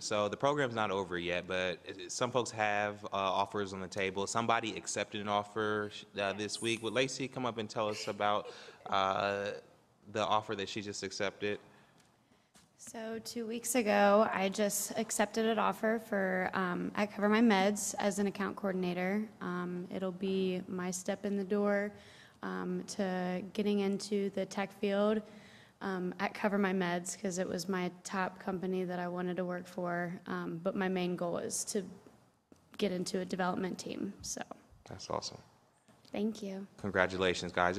So the program's not over yet, but it- it- some folks have uh, offers on the table. Somebody accepted an offer uh, this week. Would Lacey come up and tell us about uh, the offer that she just accepted? So two weeks ago, I just accepted an offer for, um, I cover my meds as an account coordinator. Um, it'll be my step in the door, um, to getting into the tech field, um, at Cover My Meds, because it was my top company that I wanted to work for. Um, but my main goal is to get into a development team, so, That's awesome. thank you. Congratulations, guys.